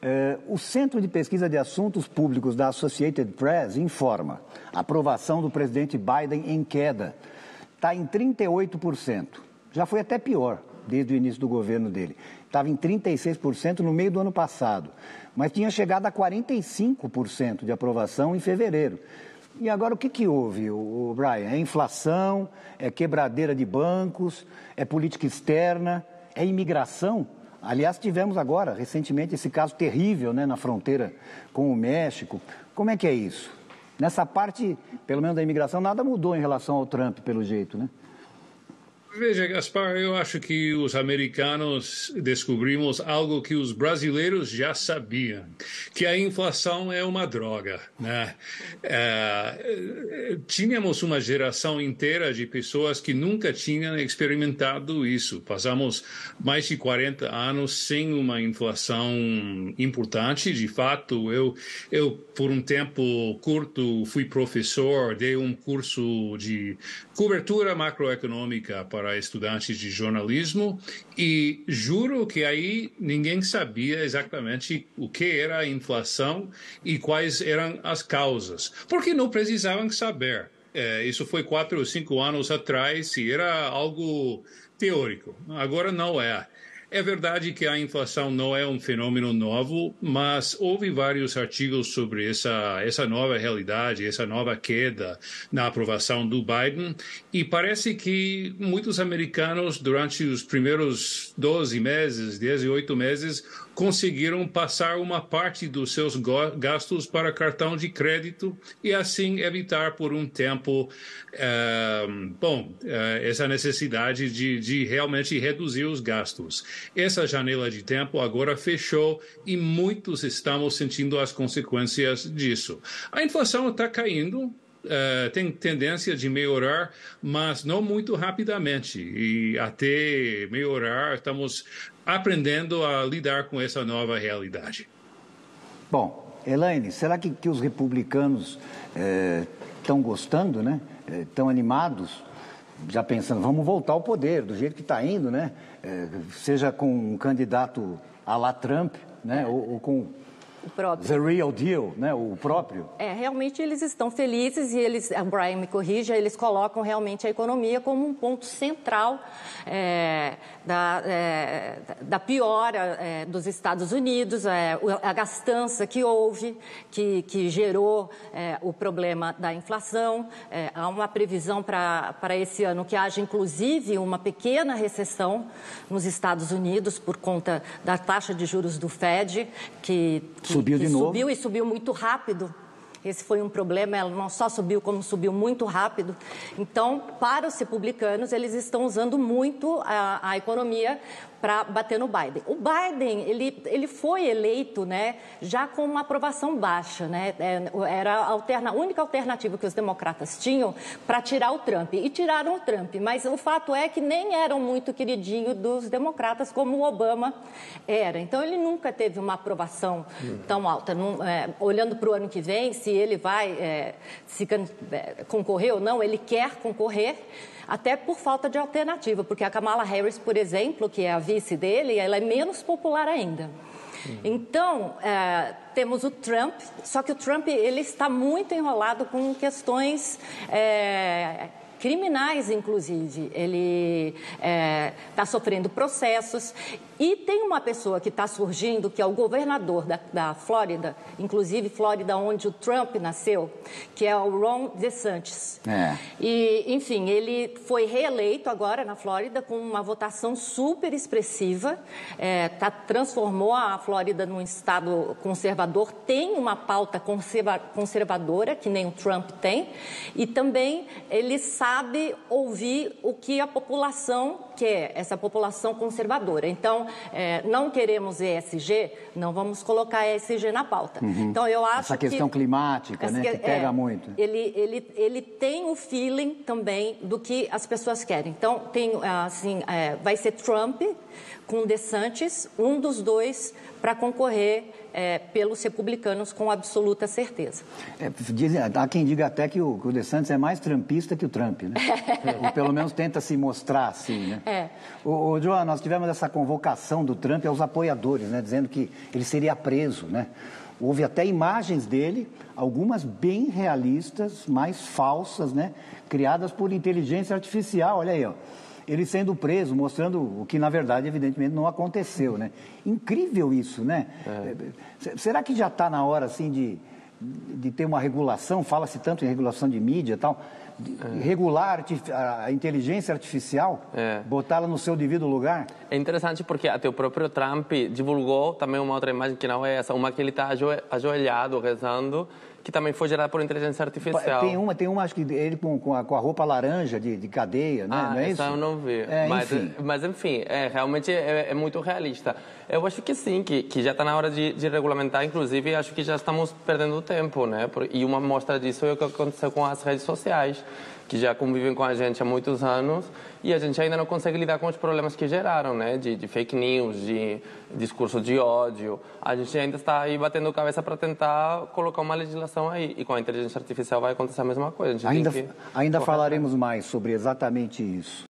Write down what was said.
É, o Centro de Pesquisa de Assuntos Públicos da Associated Press informa aprovação do presidente Biden em queda. Está em 38%. Já foi até pior desde o início do governo dele. Estava em 36% no meio do ano passado, mas tinha chegado a 45% de aprovação em fevereiro. E agora o que, que houve, o Brian? É inflação, é quebradeira de bancos, é política externa, é imigração? Aliás, tivemos agora, recentemente, esse caso terrível né, na fronteira com o México. Como é que é isso? Nessa parte, pelo menos da imigração, nada mudou em relação ao Trump, pelo jeito, né? Veja, Gaspar, eu acho que os americanos descobrimos algo que os brasileiros já sabiam, que a inflação é uma droga. Né? É, tínhamos uma geração inteira de pessoas que nunca tinham experimentado isso. Passamos mais de 40 anos sem uma inflação importante. De fato, eu, eu por um tempo curto, fui professor, dei um curso de cobertura macroeconômica para estudantes de jornalismo e juro que aí ninguém sabia exatamente o que era a inflação e quais eram as causas, porque não precisavam saber. É, isso foi quatro ou cinco anos atrás e era algo teórico. Agora não é. É verdade que a inflação não é um fenômeno novo, mas houve vários artigos sobre essa, essa nova realidade, essa nova queda na aprovação do Biden, e parece que muitos americanos, durante os primeiros 12 meses, 18 meses, conseguiram passar uma parte dos seus gastos para cartão de crédito e assim evitar por um tempo, é, bom, é, essa necessidade de, de realmente reduzir os gastos. Essa janela de tempo agora fechou e muitos estamos sentindo as consequências disso. A inflação está caindo, Uh, tem tendência de melhorar, mas não muito rapidamente. E até melhorar, estamos aprendendo a lidar com essa nova realidade. Bom, Elaine, será que, que os republicanos estão é, gostando, né? Estão é, animados, já pensando, vamos voltar ao poder, do jeito que está indo, né? É, seja com um candidato a la Trump, né? ou, ou com o próprio. The real deal, né? O próprio. É, realmente eles estão felizes e eles, o Brian me corrija, eles colocam realmente a economia como um ponto central é, da, é, da piora é, dos Estados Unidos, é, a gastança que houve, que, que gerou é, o problema da inflação. É, há uma previsão para esse ano que haja, inclusive, uma pequena recessão nos Estados Unidos por conta da taxa de juros do Fed, que, que subiu de novo. Subiu e subiu muito rápido. Esse foi um problema, ela não só subiu, como subiu muito rápido. Então, para os republicanos, eles estão usando muito a, a economia para bater no Biden. O Biden, ele, ele foi eleito né, já com uma aprovação baixa. Né? É, era a, alterna, a única alternativa que os democratas tinham para tirar o Trump. E tiraram o Trump. Mas o fato é que nem eram muito queridinho dos democratas como o Obama era. Então, ele nunca teve uma aprovação tão alta. É, olhando para o ano que vem, se ele vai é, se, é, concorrer ou não, ele quer concorrer até por falta de alternativa, porque a Kamala Harris, por exemplo, que é a vice dele, ela é menos popular ainda. Então, é, temos o Trump, só que o Trump ele está muito enrolado com questões é, criminais, inclusive. Ele está é, tá sofrendo processos. E tem uma pessoa que está surgindo, que é o governador da, da Flórida, inclusive Flórida, onde o Trump nasceu, que é o Ron DeSantis. É. E, enfim, ele foi reeleito agora na Flórida com uma votação super expressiva, é, tá, transformou a Flórida num estado conservador, tem uma pauta conserva, conservadora, que nem o Trump tem, e também ele sabe ouvir o que a população quer, essa população conservadora. Então, é, não queremos ESG, não vamos colocar ESG na pauta. Uhum. Então, eu acho Essa questão que, climática, né, que, que pega é, muito. Ele, ele, ele tem o feeling também do que as pessoas querem. Então, tem, assim, é, vai ser Trump com DeSantis, um dos dois para concorrer é, pelos republicanos com absoluta certeza. É, dizem, há quem diga até que o, que o DeSantis é mais trumpista que o Trump, né? Ou pelo menos tenta se mostrar assim, né? É. O, o João, nós tivemos essa convocação do Trump aos apoiadores, né? Dizendo que ele seria preso, né? Houve até imagens dele, algumas bem realistas, mais falsas, né? Criadas por inteligência artificial, olha aí, ó ele sendo preso, mostrando o que na verdade evidentemente não aconteceu, né? Incrível isso, né? É. Será que já está na hora assim de, de ter uma regulação? Fala-se tanto em regulação de mídia e tal, é. regular a inteligência artificial, é. botá-la no seu devido lugar? É interessante porque até o próprio Trump divulgou também uma outra imagem que não é essa, uma que ele está ajoelhado rezando que também foi gerada por inteligência artificial. Tem uma, tem uma acho que ele com, com, a, com a roupa laranja de, de cadeia, né? Ah, não é isso? eu não vi. É, mas, enfim. mas, enfim, é, realmente é, é, muito realista. Eu acho que sim, que, que já está na hora de, de, regulamentar, inclusive acho que já estamos perdendo tempo, né? E uma mostra disso é o que aconteceu com as redes sociais que já convivem com a gente há muitos anos e a gente ainda não consegue lidar com os problemas que geraram, né? De, de fake news, de discurso de ódio. A gente ainda está aí batendo cabeça para tentar colocar uma legislação aí. E com a inteligência artificial vai acontecer a mesma coisa. ainda que... ainda falaremos mais sobre exatamente isso.